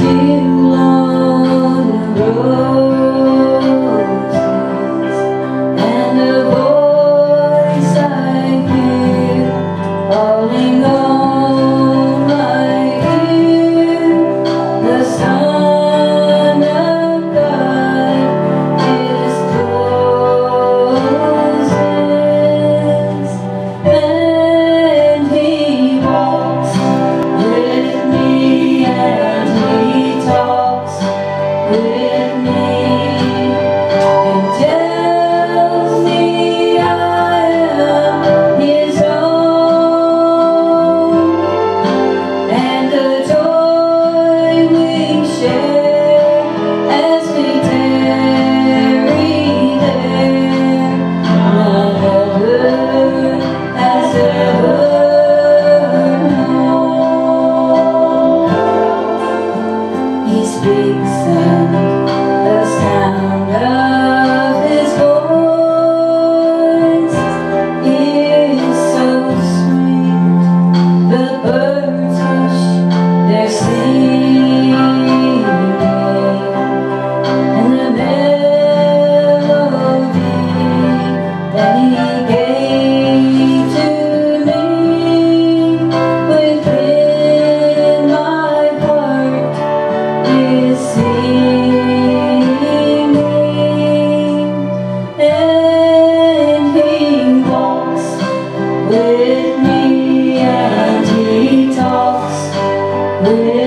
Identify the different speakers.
Speaker 1: Sitting the road He amor.